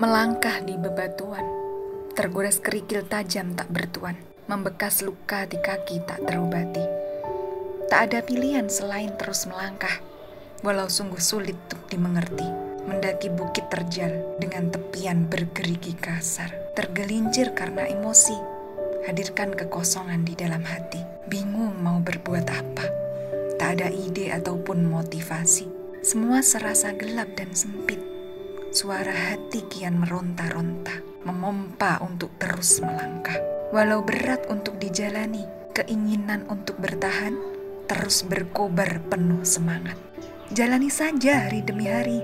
Melangkah di bebatuan, tergores kerikil tajam tak bertuan, membekas luka di kaki tak terobati. Tak ada pilihan selain terus melangkah, walau sungguh sulit untuk dimengerti. Mendaki bukit terjal dengan tepian bergerigi kasar, tergelincir karena emosi, hadirkan kekosongan di dalam hati. Bingung mau berbuat apa, tak ada ide ataupun motivasi. Semua serasa gelap dan sempit Suara hati kian meronta-ronta, memompa untuk terus melangkah. Walau berat untuk dijalani, keinginan untuk bertahan terus berkobar penuh semangat. Jalani saja hari demi hari,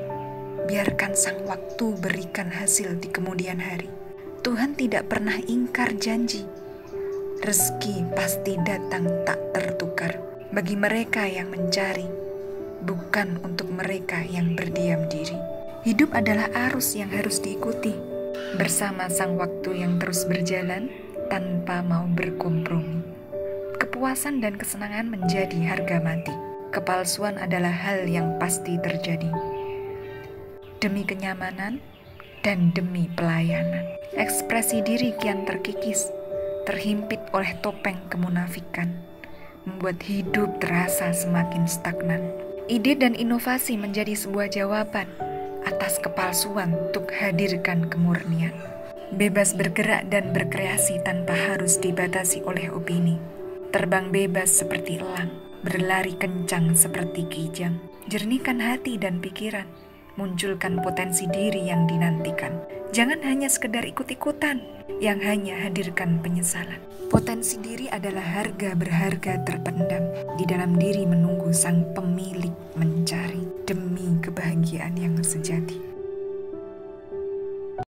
biarkan sang waktu berikan hasil di kemudian hari. Tuhan tidak pernah ingkar janji. Rezeki pasti datang tak tertukar bagi mereka yang mencari, bukan untuk mereka yang berdiam diri. Hidup adalah arus yang harus diikuti bersama sang waktu yang terus berjalan tanpa mau berkompromi. Kepuasan dan kesenangan menjadi harga mati. Kepalsuan adalah hal yang pasti terjadi. Demi kenyamanan dan demi pelayanan. Ekspresi diri kian terkikis, terhimpit oleh topeng kemunafikan, membuat hidup terasa semakin stagnan. Ide dan inovasi menjadi sebuah jawaban atas kepalsuan untuk hadirkan kemurnian. Bebas bergerak dan berkreasi tanpa harus dibatasi oleh opini. Terbang bebas seperti elang, berlari kencang seperti kijang. Jernihkan hati dan pikiran, munculkan potensi diri yang dinantikan. Jangan hanya sekedar ikut-ikutan, yang hanya hadirkan penyesalan. Potensi diri adalah harga berharga terpendam di dalam diri menunggu sang pemilik mencari demi kebahagiaan yang sejati.